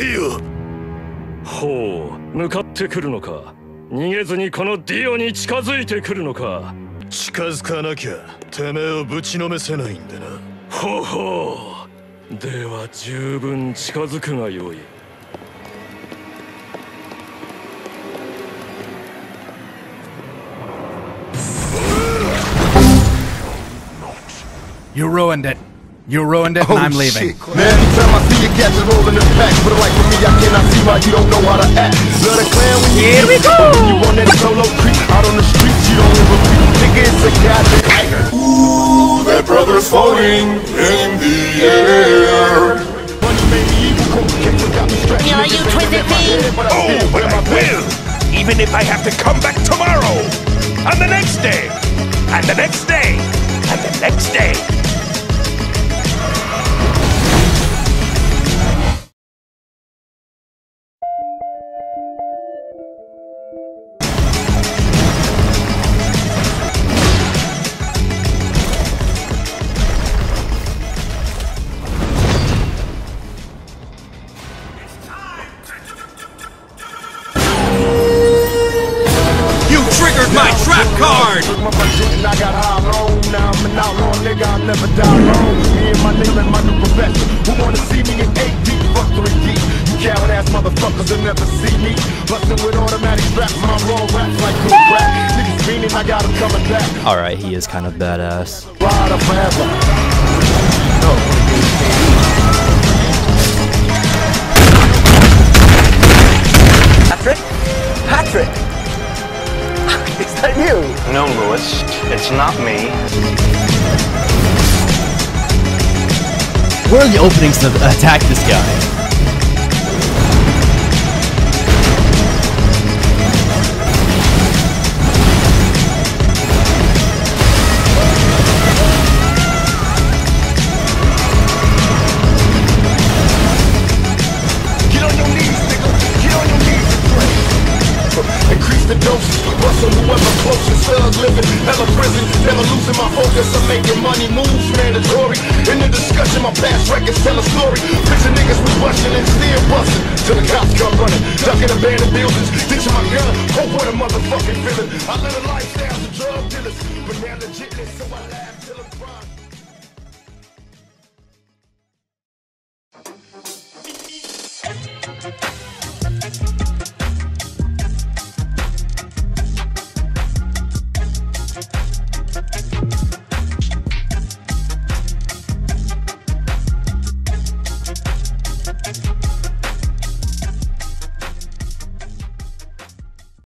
ディオ。ほう向かってくるのか。逃げずにこのディオに近づいてくるのか。近づかなきゃてめえをぶちのめせないんでな。ほうほう。では十分近づくがよい。You ruined it. You ruined it, and oh, I'm leaving. Man, anytime I see you catch a roll in the pack, but like for me, I cannot see why you don't know how to act. Love the clan when you Here we go. When you on that solo creep out on the streets, you don't ever beat. Nigga, it's a goddamn Ooh, that brother's floating in the air. Money made me evil, cold kicker got me stretching. Yeah, you twisted thing. Oh, but I will. Even if I have to come back tomorrow, and the next day, and the next day, and the next day. Card! Took my budget and I got high loan. Now I'm an outlaw, nigga, I'll never die alone. Me and my nigga and my new profession. Who wanna see me in 8 deep? Fuck 3 deep. You coward ass motherfuckers will never see me. Bustin' with automatic straps, my raw raps like cool rap. Niggas fiending, I got 'em coming back. Alright, he is kind of badass. Ride forever. Patrick? It's not me. Where are the openings to attack this guy? Get on your knees, nigga. Get on your knees and pray. Increase the doses. Bustle whoever emotion, thug living, hella prison. Never losing my focus, I'm making money moves, mandatory. In the discussion, my past records tell a story. Pissing niggas we rushing and still busting. Till the cops come running, ducking abandoned buildings. Ditching my gun, hope what a motherfucking feeling. I live a lifestyle of drug dealers, but now legitness, so I laugh till I'm